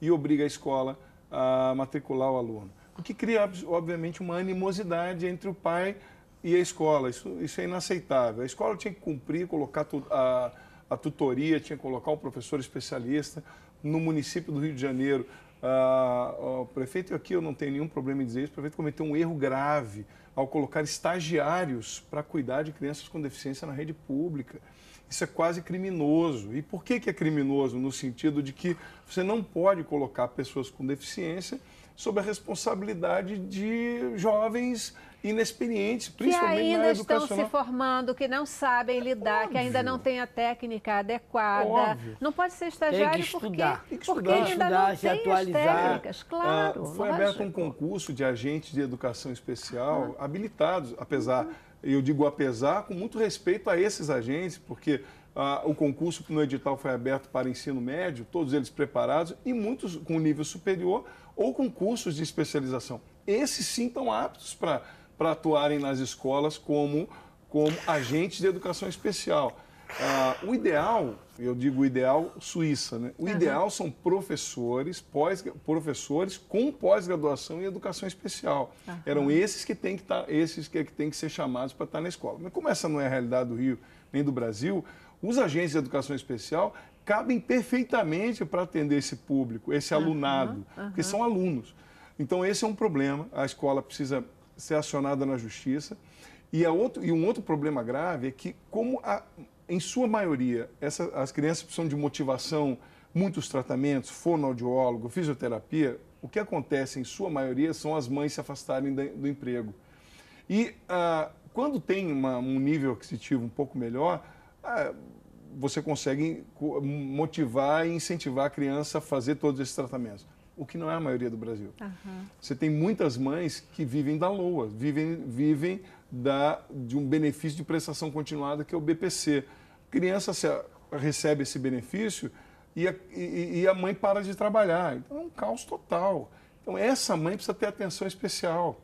e obriga a escola a matricular o aluno. O que cria, obviamente, uma animosidade entre o pai e a escola. Isso, isso é inaceitável. A escola tinha que cumprir, colocar a, a tutoria, tinha que colocar um professor especialista. No município do Rio de Janeiro, uh, o prefeito, aqui eu não tenho nenhum problema em dizer isso, o prefeito cometeu um erro grave ao colocar estagiários para cuidar de crianças com deficiência na rede pública. Isso é quase criminoso. E por que, que é criminoso? No sentido de que você não pode colocar pessoas com deficiência sob a responsabilidade de jovens inexperientes, principalmente que ainda estão se formando, que não sabem lidar, Óbvio. que ainda não têm a técnica adequada. Óbvio. Não pode ser estagiário tem que estudar. porque, estudar. porque ainda estudar, não se tem atualizar. as técnicas, claro. Ah, foi aberto um concurso de agentes de educação especial ah. habilitados, apesar, eu digo apesar, com muito respeito a esses agentes, porque ah, o concurso no edital foi aberto para ensino médio, todos eles preparados, e muitos com nível superior ou com cursos de especialização. Esses sim estão aptos para para atuarem nas escolas como, como agentes de educação especial. Ah, o ideal, eu digo o ideal Suíça, né? O uhum. ideal são professores, pós, professores com pós-graduação em educação especial. Uhum. Eram esses que têm que estar, tá, esses que, que têm que ser chamados para estar na escola. Mas como essa não é a realidade do Rio nem do Brasil, os agentes de educação especial cabem perfeitamente para atender esse público, esse alunado, uhum. porque são alunos. Então esse é um problema. A escola precisa ser acionada na justiça. E, outro, e um outro problema grave é que, como a, em sua maioria essa, as crianças precisam de motivação, muitos tratamentos, fonoaudiólogo, fisioterapia, o que acontece em sua maioria são as mães se afastarem do emprego. E ah, quando tem uma, um nível aquisitivo um pouco melhor, ah, você consegue motivar e incentivar a criança a fazer todos esses tratamentos o que não é a maioria do Brasil. Uhum. Você tem muitas mães que vivem da LOA, vivem, vivem da, de um benefício de prestação continuada que é o BPC. A criança se, recebe esse benefício e a, e, e a mãe para de trabalhar. Então é um caos total. Então essa mãe precisa ter atenção especial,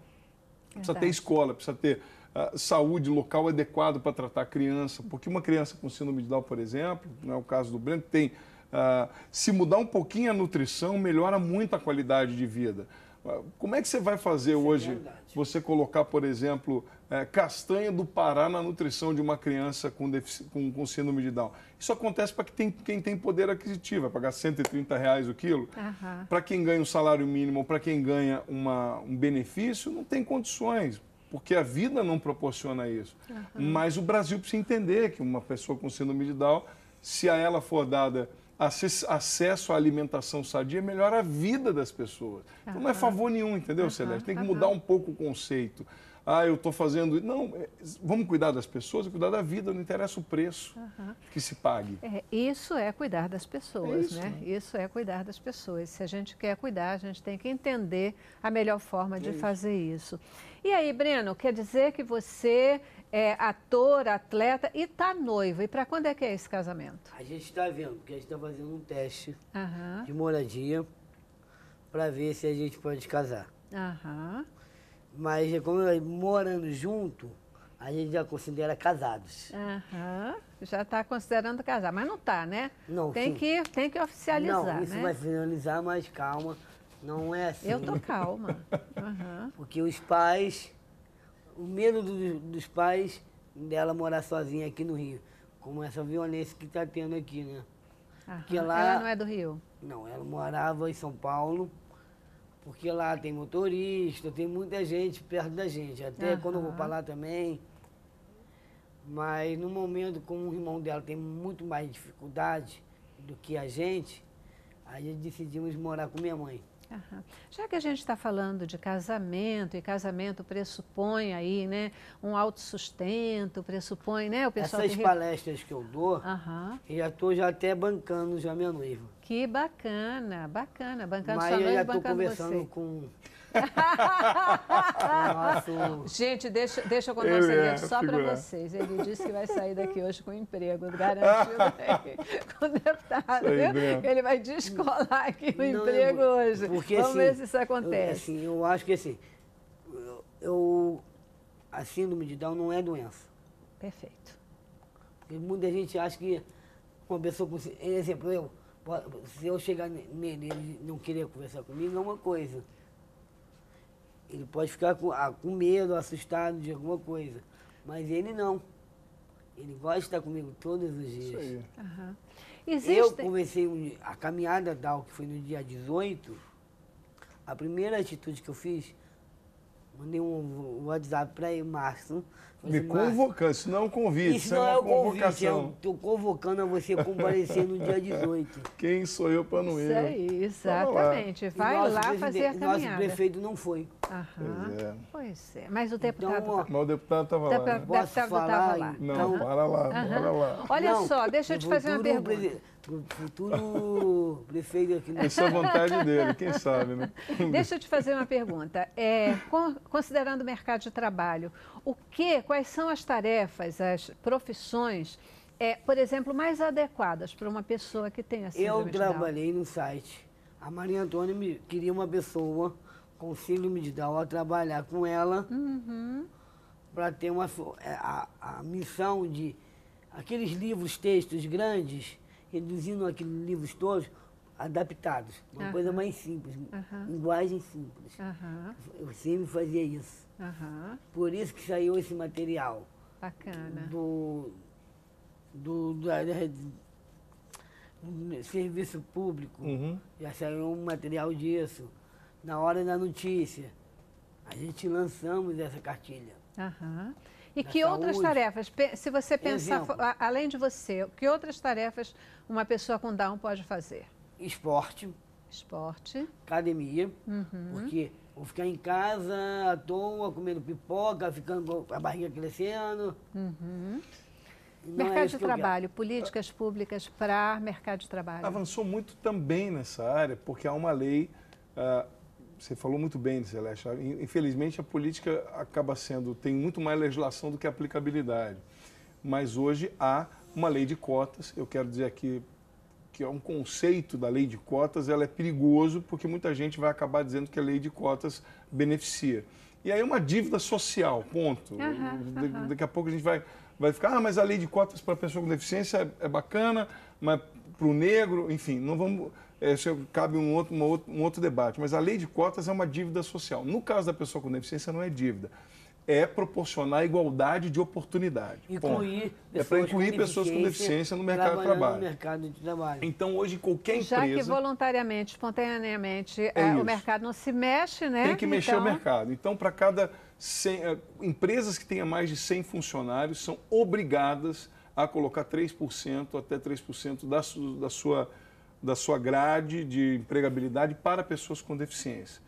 precisa ter escola, precisa ter uh, saúde local adequado para tratar a criança, porque uma criança com síndrome de Down, por exemplo, não é o caso do Breno, tem Uh, se mudar um pouquinho a nutrição, melhora muito a qualidade de vida. Uh, como é que você vai fazer Isso é hoje, é você colocar, por exemplo, é, castanha do Pará na nutrição de uma criança com, com, com síndrome de Down? Isso acontece para quem, quem tem poder aquisitivo, vai pagar 130 reais o quilo. Uhum. Para quem ganha um salário mínimo, para quem ganha uma, um benefício, não tem condições porque a vida não proporciona isso. Uhum. Mas o Brasil precisa entender que uma pessoa com síndrome de Down, se a ela for dada acesso à alimentação sadia melhora a vida das pessoas. Então não é favor nenhum, entendeu, Celeste? Tem que mudar um pouco o conceito. Ah, eu estou fazendo. Não, é, vamos cuidar das pessoas e cuidar da vida, não interessa o preço uhum. que se pague. É, isso é cuidar das pessoas, é isso. né? Isso é cuidar das pessoas. Se a gente quer cuidar, a gente tem que entender a melhor forma de é fazer isso. E aí, Breno, quer dizer que você é ator, atleta e está noivo. E para quando é que é esse casamento? A gente está vendo, porque a gente está fazendo um teste uhum. de moradia para ver se a gente pode casar. Uhum. Mas como morando junto, a gente já considera casados. Uhum. Já está considerando casar, mas não está, né? Não. Tem que, tem que oficializar. Não, isso né? vai finalizar, mas calma. Não é assim. Eu tô calma. Porque os pais o medo do, dos pais dela morar sozinha aqui no Rio. Como essa violência que está tendo aqui, né? Porque lá, ela não é do Rio? Não, ela morava em São Paulo, porque lá tem motorista, tem muita gente perto da gente. Até quando eu vou para lá também. Mas no momento, como o irmão dela tem muito mais dificuldade do que a gente, aí decidimos morar com minha mãe. Uhum. Já que a gente está falando de casamento, e casamento pressupõe aí, né, um autossustento, pressupõe, né, o pessoal... Essas que... palestras que eu dou, uhum. eu já estou já até bancando já minha noiva. Que bacana, bacana, bancando Mas sua noiva e bancando você. Mas eu já estou conversando com nosso... Gente, deixa, deixa eu contar um segredo é, só para vocês. Ele disse que vai sair daqui hoje com emprego garantido com o deputado. Ele vai descolar aqui o Não, emprego hoje. Porque, Vamos assim, ver se isso acontece. Eu, assim, eu acho que assim, eu, a síndrome de Down não é doença. Perfeito. Porque muita gente acha que uma pessoa com. Exemplo, eu, se eu chegar nele e ele não querer conversar comigo, é uma coisa. Ele pode ficar com, ah, com medo, assustado de alguma coisa. Mas ele não. Ele gosta de estar comigo todos os dias. Isso aí. Uhum. Existe... Eu comecei a caminhada DAO, que foi no dia 18. A primeira atitude que eu fiz, mandei um WhatsApp para ele, Márcio. Me convocando, isso não é um convite, isso, isso não é, é uma convocação. Convite, eu estou convocando a você comparecer no dia 18. Quem sou eu para não ir? Isso aí, exatamente. Vai lá fazer a caminhada. Nosso prefeito não foi. Aham. Pois é. Pois é. Mas o deputado... Então, Mas o deputado estava lá. Né? Posso falar? Lá. Não, então, para lá, para lá. Olha não, só, deixa eu te fazer uma pergunta. O futuro prefeito aqui. Essa é a vontade dele, quem sabe, né? Deixa eu te fazer uma pergunta. É, considerando o mercado de trabalho, o que, quais são as tarefas, as profissões, é, por exemplo, mais adequadas para uma pessoa que tenha síndrome Eu trabalhei no site. A Maria Antônia me queria uma pessoa com síndrome de Down a trabalhar com ela uhum. para ter uma é, a, a missão de aqueles livros, textos grandes reduzindo aqueles livros todos, adaptados. Uma uhum. coisa mais simples, uhum. linguagem simples. Uhum. Eu sempre fazia isso. Por isso que saiu esse material. Bacana. Do, do, do, do serviço público. Uhum. Já saiu um material disso. Na hora da notícia. A gente lançamos essa cartilha. E que saúde. outras tarefas, se você pensar, Exemplo. além de você, que outras tarefas uma pessoa com Down pode fazer? Esporte. Esporte. Academia. Uhum. Porque vou ficar em casa à toa, comendo pipoca, ficando com a barriga crescendo. Uhum. Mercado é de trabalho, políticas públicas para mercado de trabalho. Avançou muito também nessa área, porque há uma lei. Uh, você falou muito bem, Celeste. Infelizmente, a política acaba sendo, tem muito mais legislação do que aplicabilidade. Mas hoje há uma lei de cotas. Eu quero dizer aqui que é um conceito da lei de cotas, ela é perigoso porque muita gente vai acabar dizendo que a lei de cotas beneficia. E aí é uma dívida social, ponto. Uhum, uhum. Daqui a pouco a gente vai, vai ficar, ah, mas a lei de cotas para pessoa com deficiência é, é bacana, mas para o negro, enfim, não vamos é, cabe um outro, outro, um outro debate, mas a lei de cotas é uma dívida social. No caso da pessoa com deficiência, não é dívida. É proporcionar igualdade de oportunidade. Incluir é para incluir pessoas com deficiência no mercado de trabalho. No mercado de trabalho. Então, hoje, qualquer empresa. Já que voluntariamente, espontaneamente, é o mercado não se mexe, né? Tem que mexer então... o mercado. Então, para cada 100, é, empresas que tenham mais de 100 funcionários são obrigadas a colocar 3% até 3% da, da sua da sua grade de empregabilidade para pessoas com deficiência.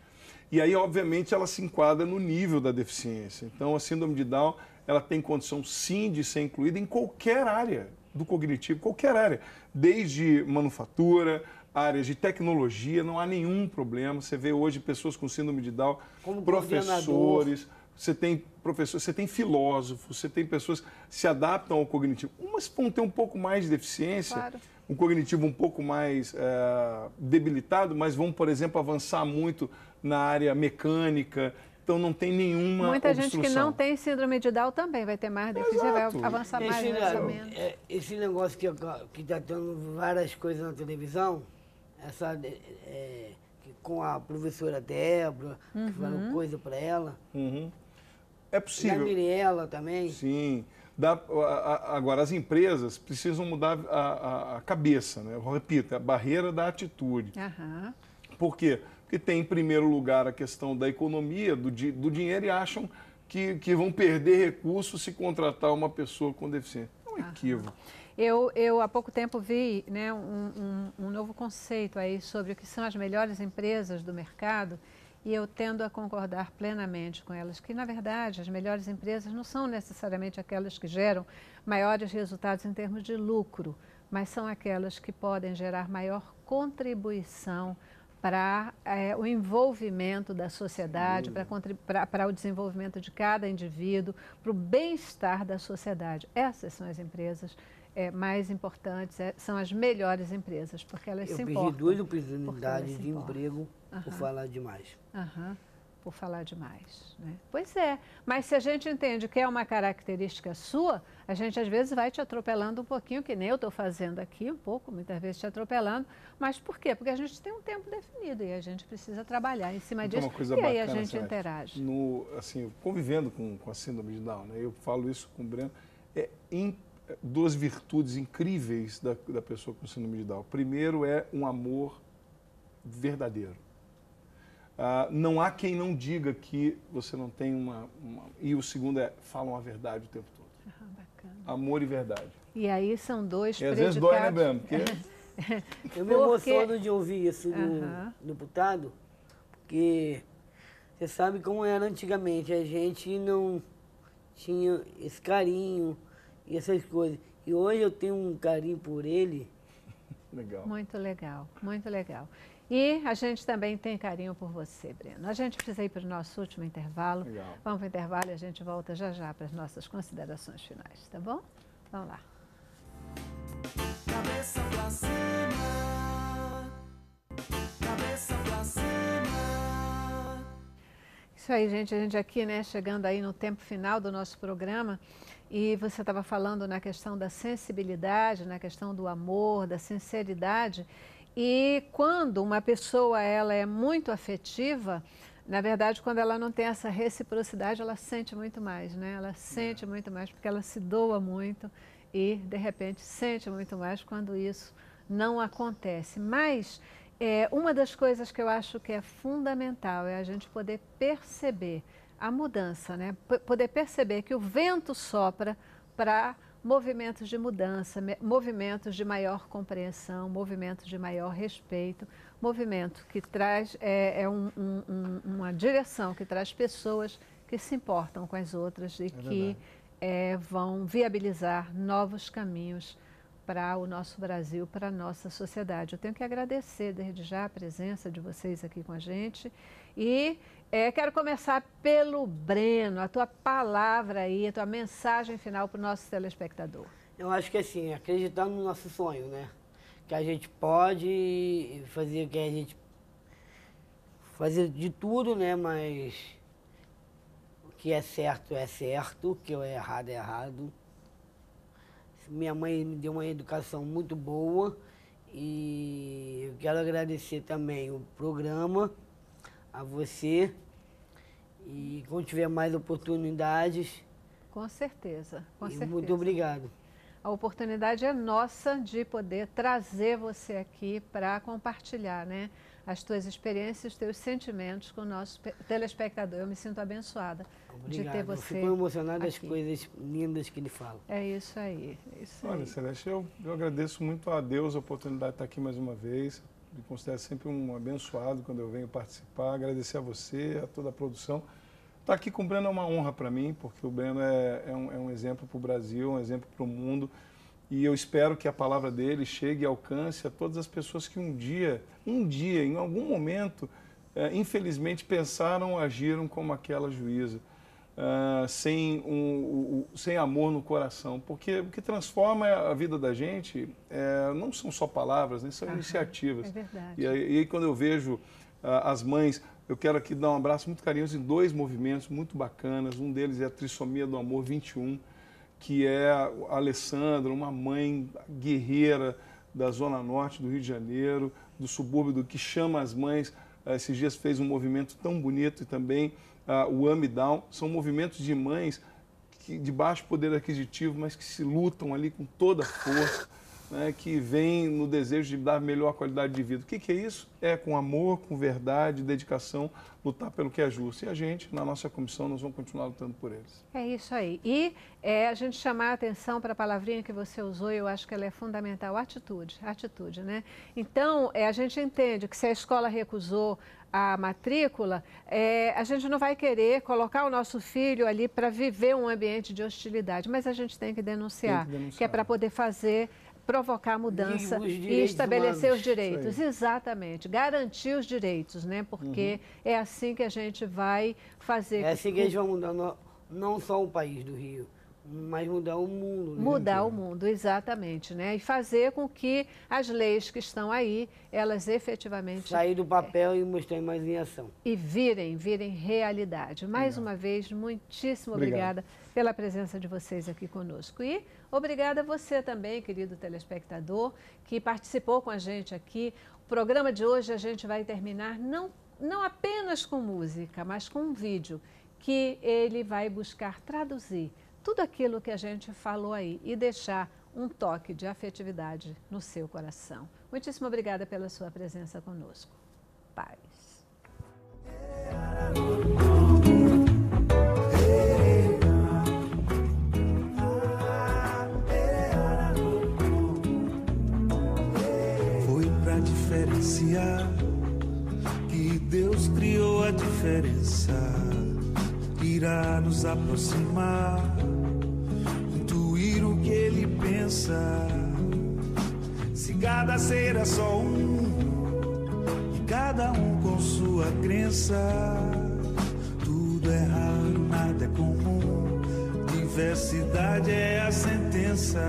E aí, obviamente, ela se enquadra no nível da deficiência. Então, a síndrome de Down, ela tem condição sim de ser incluída em qualquer área do cognitivo, qualquer área, desde manufatura, áreas de tecnologia, não há nenhum problema. Você vê hoje pessoas com síndrome de Down, Como professores, você tem professores, você tem filósofos, você tem pessoas que se adaptam ao cognitivo. Umas vão ter um pouco mais de deficiência, claro um cognitivo um pouco mais é, debilitado, mas vão, por exemplo, avançar muito na área mecânica. Então não tem nenhuma Muita obstrução. gente que não tem síndrome de Down também vai ter mais deficiência, vai avançar esse, mais, menos. É, esse negócio que está tendo várias coisas na televisão, essa, é, com a professora Débora, uhum. que falou coisa para ela. Uhum. É possível. E a Mirella também. Sim. Da, agora, as empresas precisam mudar a, a, a, cabeça, né? Eu repito, é a barreira da atitude. Uhum. Por quê? Porque tem, em primeiro lugar, a questão da economia, do, do dinheiro, e acham que, que vão perder recursos se contratar uma pessoa com deficiência. É um equívoco. Eu, eu, há pouco tempo, vi né, um, um, um novo conceito aí sobre o que são as melhores empresas do mercado e eu tendo a concordar plenamente com elas, que na verdade as melhores empresas não são necessariamente aquelas que geram maiores resultados em termos de lucro, mas são aquelas que podem gerar maior contribuição para é, o envolvimento da sociedade, para o desenvolvimento de cada indivíduo, para o bem-estar da sociedade. Essas são as empresas é, mais importantes, é, são as melhores empresas, porque elas Eu se importam. Eu perdi duas oportunidades de emprego uhum. por falar demais. Uhum. Por falar demais. Né? Pois é, mas se a gente entende que é uma característica sua, a gente às vezes vai te atropelando um pouquinho, que nem eu estou fazendo aqui, um pouco, muitas vezes te atropelando. Mas por quê? Porque a gente tem um tempo definido e a gente precisa trabalhar em cima então, disso. e aí a gente interage. No, assim, convivendo com, com a síndrome de Down, né? eu falo isso com o Breno, é impressionante duas virtudes incríveis da, da pessoa com síndrome de Down. Primeiro é um amor verdadeiro. Uh, não há quem não diga que você não tem uma, uma, E o segundo é, falam a verdade o tempo todo. Ah, amor e verdade. E aí são dois e às vezes dói, né, Breno? Porque... Eu me emociono de ouvir isso do uhum. deputado, porque você sabe como era antigamente. A gente não tinha esse carinho e essas coisas. E hoje eu tenho um carinho por ele. Legal. Muito legal, muito legal. E a gente também tem carinho por você, Breno. A gente precisa ir para o nosso último intervalo. Legal. Vamos para o intervalo e a gente volta já já para as nossas considerações finais, tá bom? Vamos lá. Cabeça pra cima. Cabeça pra cima. Isso aí, gente. A gente aqui, né, chegando aí no tempo final do nosso programa. E você estava falando na questão da sensibilidade, na questão do amor, da sinceridade. E quando uma pessoa ela é muito afetiva, na verdade, quando ela não tem essa reciprocidade, ela sente muito mais, né? Ela sente muito mais porque ela se doa muito e, de repente, sente muito mais quando isso não acontece. Mas é, uma das coisas que eu acho que é fundamental é a gente poder perceber a mudança, né? P poder perceber que o vento sopra para movimentos de mudança, movimentos de maior compreensão, movimentos de maior respeito, movimento que traz é, é um, um, uma direção que traz pessoas que se importam com as outras e é que é, vão viabilizar novos caminhos para o nosso Brasil, para a nossa sociedade. Eu tenho que agradecer desde já a presença de vocês aqui com a gente e é, quero começar pelo Breno, a tua palavra aí, a tua mensagem final para o nosso telespectador. Eu acho que assim, acreditar no nosso sonho, né? Que a gente pode fazer o que a gente fazer de tudo, né? Mas o que é certo é certo, o que é errado é errado. Minha mãe me deu uma educação muito boa e eu quero agradecer também o programa, a você e quando tiver mais oportunidades. Com certeza, com certeza. Muito obrigado. A oportunidade é nossa de poder trazer você aqui para compartilhar, né? As tuas experiências, os teus sentimentos com o nosso telespectador. Eu me sinto abençoada Obrigado. de ter você. Eu fico emocionado das coisas lindas que ele fala. É isso aí. É isso Olha, aí. Celeste, eu, eu agradeço muito a Deus a oportunidade de estar aqui mais uma vez. Me considero sempre um abençoado quando eu venho participar. Agradecer a você, a toda a produção. Estar aqui com o Breno é uma honra para mim, porque o Breno é, é, um, é um exemplo para o Brasil, um exemplo para o mundo. E eu espero que a palavra dele chegue e alcance a todas as pessoas que um dia, um dia, em algum momento, é, infelizmente pensaram, agiram como aquela juíza. Uh, sem, um, um, sem amor no coração. Porque o que transforma a vida da gente é, não são só palavras, né, são iniciativas. É verdade. E aí, e aí, quando eu vejo uh, as mães, eu quero aqui dar um abraço muito carinhoso em dois movimentos muito bacanas. Um deles é a Trissomia do Amor 21, que é a Alessandra, uma mãe guerreira da Zona Norte do Rio de Janeiro, do subúrbio do que chama as mães. Uh, esses dias fez um movimento tão bonito e também uh, o AMI Down, são movimentos de mães que, de baixo poder aquisitivo, mas que se lutam ali com toda a força, né, que vêm no desejo de dar melhor qualidade de vida. O que, que é isso? É com amor, com verdade, dedicação, lutar pelo que é justo. E a gente, na nossa comissão, nós vamos continuar lutando por eles. É isso aí. E é, a gente chamar a atenção para a palavrinha que você usou, eu acho que ela é fundamental, atitude, atitude, né? Então, é, a gente entende que se a escola recusou a matrícula, é, a gente não vai querer colocar o nosso filho ali para viver um ambiente de hostilidade, mas a gente tem que denunciar, que, denunciar. que é para poder fazer provocar mudança e, estabelecer humanos. os direitos. Exatamente, garantir os direitos, né? Porque uhum. é assim que a gente vai fazer. É assim que a gente vai mudar não só o país do Rio, mas mudar o mundo. Né? Mudar o mundo, exatamente, né? E fazer com que as leis que estão aí, elas efetivamente... Sair do papel é, e mostrar mais em ação. E virem, virem realidade. Mais uma vez, muitíssimo Obrigado. obrigada pela presença de vocês aqui conosco. E obrigada a você também, querido telespectador, que participou com a gente aqui. O programa de hoje a gente vai terminar não, não apenas com música, mas com um vídeo que ele vai buscar traduzir tudo aquilo que a gente falou aí e deixar um toque de afetividade no seu coração. Muitíssimo obrigada pela sua presença conosco. Paz. Foi pra diferenciar que Deus criou a diferença. Irá nos aproximar, que ele pensa. Se cada ser é só um, e cada um com sua crença. Tudo é raro, nada é comum. Diversidade é a sentença.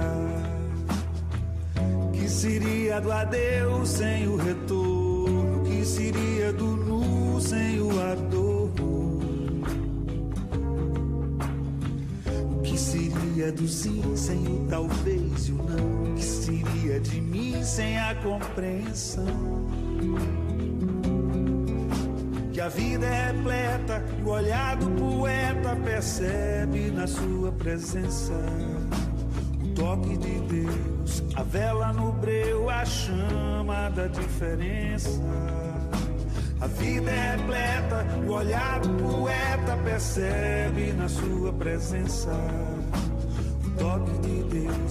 Que seria do adeus sem o retorno? Que seria do nu sem o adorno? Do sim sem o talvez e o não? Que seria de mim sem a compreensão? Que a vida é repleta, e o olhar do poeta percebe na sua presença o toque de Deus, a vela no breu, a chama da diferença. A vida é repleta, o olhar do poeta percebe na sua presença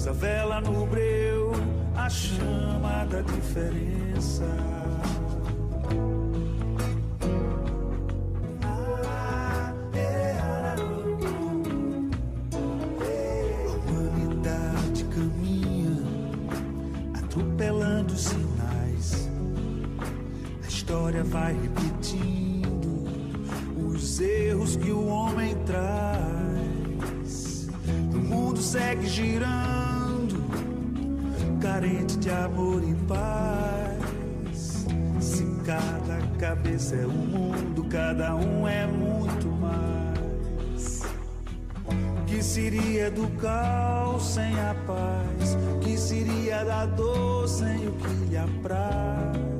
A vela no breu, a chama da diferença. É um mundo, cada um é muito mais. Que seria do caos sem a paz? Que seria da dor sem o que lhe apraz?